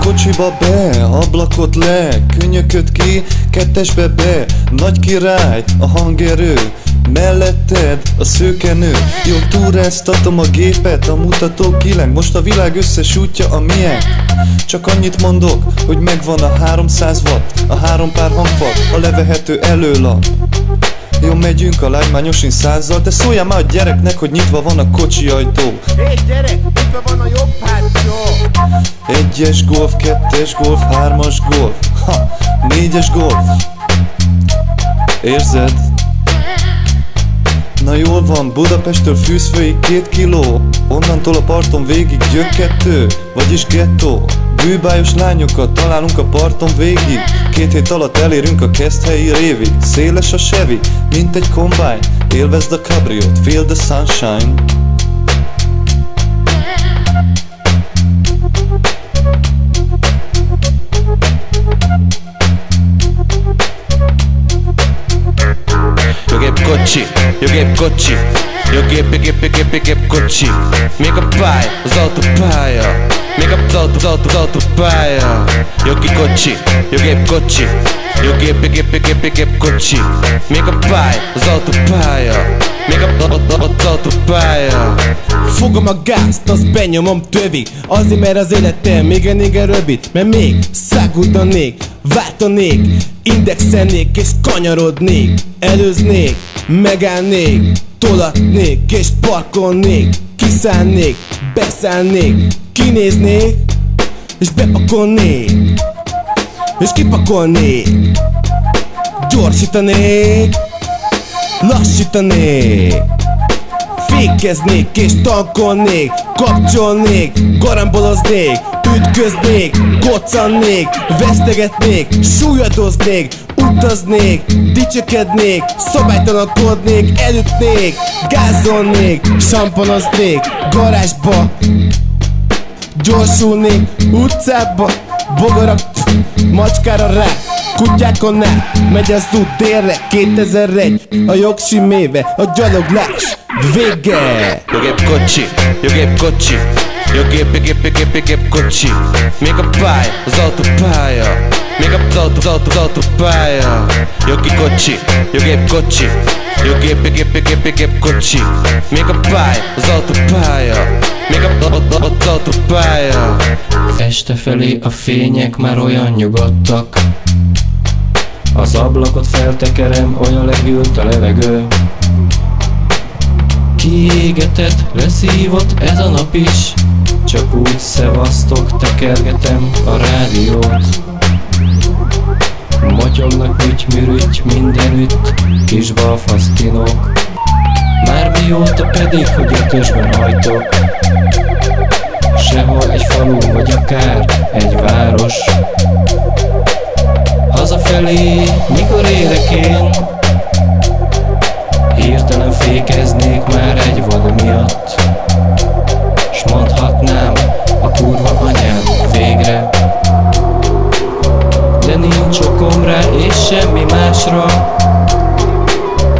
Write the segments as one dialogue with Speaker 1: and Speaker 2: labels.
Speaker 1: Kocsiba be, ablakot le, könyököt ki, kettesbe be Nagy király, a hangerő, melletted a szőkenő Jó túráztatom a gépet, a mutató kileng. Most a világ összes útja a milyen? Csak annyit mondok, hogy megvan a 300 watt A három pár hangfal, a levehető előlap. Jó, megyünk a lágymányosin százzal De szóljál már a gyereknek, hogy nyitva van a kocsi ajtó.
Speaker 2: Hé hey, gyerek, nyitva van a jobb hátsó.
Speaker 1: Egyes golf, kettes golf, hármas golf. Ha, Négyes golf. Érzed? Na jól van, Budapesttől fűzfőig két kiló. Onnantól a parton végig gyökkettő, vagyis gettó. Bűbájos lányokat találunk a parton végig. Két hét alatt elérünk a keszthelyi révig Széles a Chevy, mint egy kombány. Élvezd a cabriot, feel the sunshine
Speaker 3: Jogép kocsi, jogép kocsi Jogép, jogép, jogép, jogép kocsi Még a pály, az autópálya Még az autó, az autó, az autópálya Jogi kocsi, jogép kocsi Jogép, jogép, jogép, jogép kocsi Még a pály, az autópálya Még a, a, az autópálya
Speaker 4: Fogom a gázt, azt benyomom tövig. Azért mert az életem igen igen rövid. Mert még száguldanék, váltanék Indexelnék és kanyarodnék. Előznék, megállnék Tolatnék és parkolnék Kiszállnék, beszállnék Kinéznék és bepakolnék És kipakolnék. Gyorsítanék Lassítanék. Fékeznék és tankolnék Kapcsolnék, garamboloznék Ütköznék, koccannék Vesztegetnék, súlyadoznék Utaznék, dicsekednék Szabálytalankodnék, elütnék Gázolnék, sampanoznék Garázsba Gyorsulnék, utcába Bogarak, macskára rá Kutyákon át, megy az út délre 2001, a jogsiméve A gyaloglás, vége.
Speaker 3: Jogép kocsi, jogép kocsi Jogép, jogép, jogép, jogép kocsi Még a pály, az autópálya Még az autó, az autó, az autópálya Jogi kocsi, jogép kocsi. Jogép, jogép, jogép, jogép kocsi. Még a pály, az autópálya Még a, a, a, az autópálya
Speaker 5: Este felé a fények már olyan nyugodtak. Az ablakot feltekerem, olyan lehűlt a levegő. Kiégetett, leszívott ez a nap is. Csak úgy szevasztok, tekergetem a rádiót Motyognak ügy-mürügy mindenütt, kis balfasztinok. Már mióta pedig, hogy ötösben hajtok Sehol egy falu, vagy akár egy város. Hazafelé, mikor érek én Hirtelen fékeznék már egy vad miatt semmi másra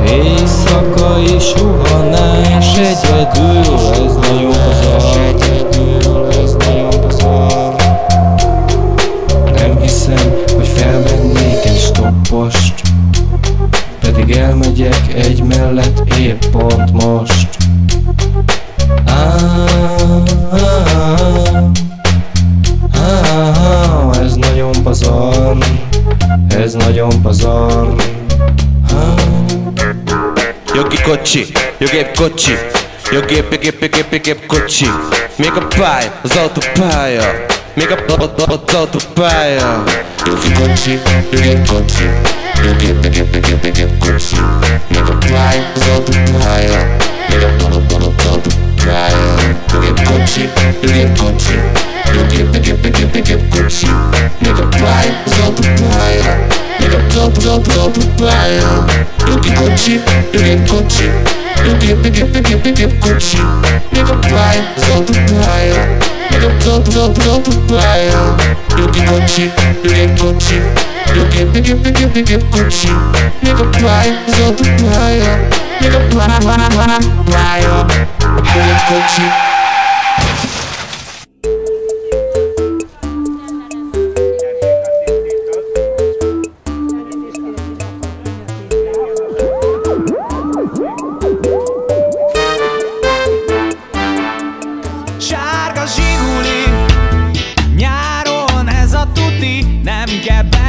Speaker 5: Éjszakai suhanás egyedül Ez nagyon ah.
Speaker 3: Jogi kocsi, jogép kocsi Jogép, jogép, jogép, jogép kocsi Még a pály, az autópálya Még a, a, a, az autópálya Jogi kocsi, jogép kocsi Jogép, jogép, jogép, jogép kocsi Még a pály, az autópálya Még a, a, a, az autópálya Jogép kocsi, jogép kocsi Jogép, jogép, Még a, a, a, az autópálya Jogi kocsi, jogép kocsi
Speaker 6: gép, gép, gép, gép kocsi Még a pálya, az autópálya Még a zalt, zalt, autópálya Jogi kocsi, gép kocsi Gép, gép, gép, gép, gép kocsi Még a pálya, az autópálya Még a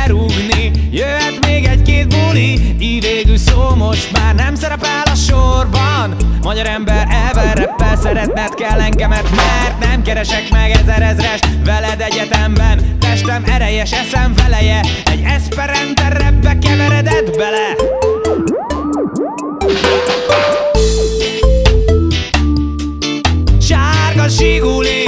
Speaker 7: berúgni Jöhet még egy-két buli Így végül szó most már nem szerepel a sorban. Magyar ember elverreppel Szeretned kell engemet, mert nem keresek meg ezer ezres Veled egyetemben. Testem erejes, eszem veleje Egy eszperente rebbe keveredett bele. Sárga siguli